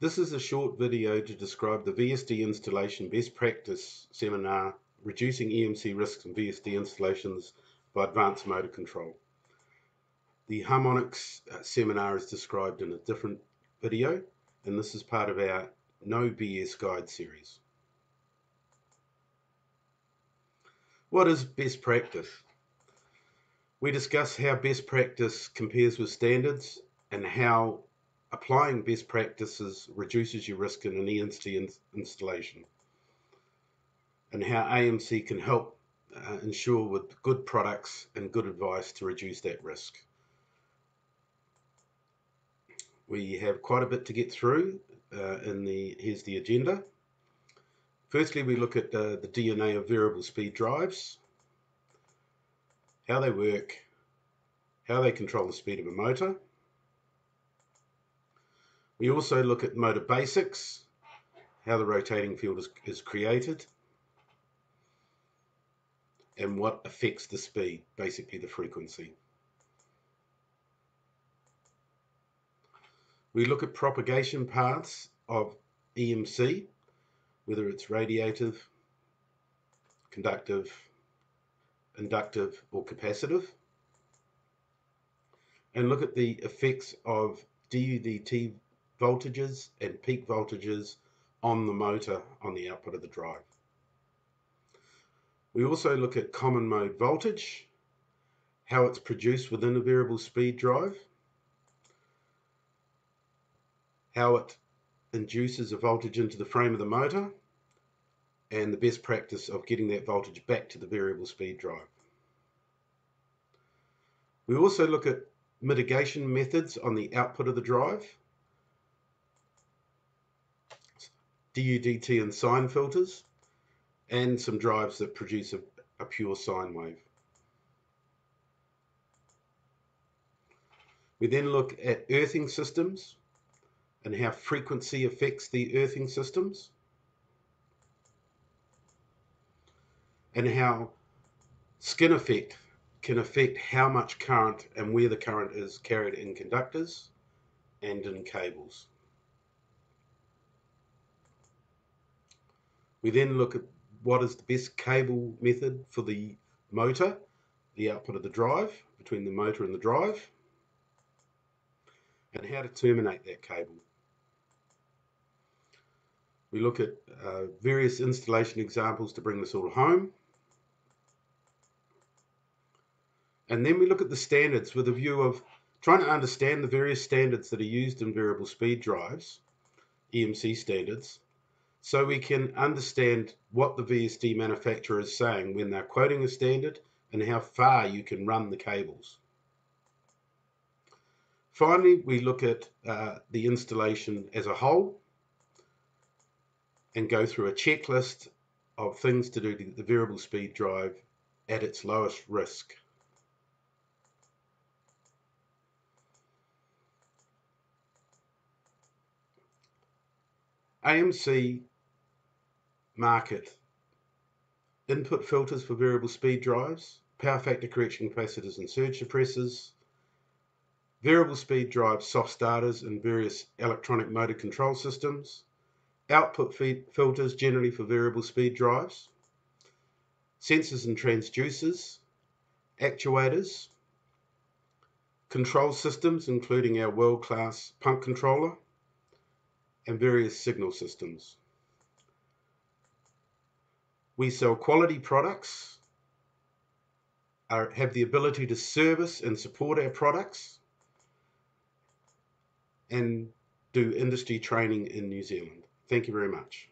This is a short video to describe the VSD installation best practice seminar, Reducing EMC Risks in VSD Installations by Advanced Motor Control. The harmonics uh, seminar is described in a different video, and this is part of our No BS Guide series. What is best practice? We discuss how best practice compares with standards and how applying best practices reduces your risk in an EMC installation and how AMC can help uh, ensure with good products and good advice to reduce that risk. We have quite a bit to get through uh, in the, here's the agenda. Firstly, we look at uh, the DNA of variable speed drives, how they work, how they control the speed of a motor, we also look at motor basics, how the rotating field is, is created, and what affects the speed, basically the frequency. We look at propagation paths of EMC, whether it's radiative, conductive, inductive or capacitive, and look at the effects of DUDT voltages and peak voltages on the motor on the output of the drive. We also look at common mode voltage, how it's produced within a variable speed drive, how it induces a voltage into the frame of the motor, and the best practice of getting that voltage back to the variable speed drive. We also look at mitigation methods on the output of the drive, DUDT and sine filters, and some drives that produce a, a pure sine wave. We then look at earthing systems and how frequency affects the earthing systems and how skin effect can affect how much current and where the current is carried in conductors and in cables. We then look at what is the best cable method for the motor, the output of the drive, between the motor and the drive, and how to terminate that cable. We look at uh, various installation examples to bring this all home. And then we look at the standards with a view of trying to understand the various standards that are used in variable speed drives, EMC standards, so we can understand what the VSD manufacturer is saying when they're quoting a standard and how far you can run the cables. Finally, we look at uh, the installation as a whole and go through a checklist of things to do to get the variable speed drive at its lowest risk. AMC market. Input filters for variable speed drives, power factor correction capacitors and surge suppressors, variable speed drive soft starters and various electronic motor control systems, output feed filters generally for variable speed drives, sensors and transducers, actuators, control systems including our world-class pump controller, and various signal systems. We sell quality products, are, have the ability to service and support our products, and do industry training in New Zealand. Thank you very much.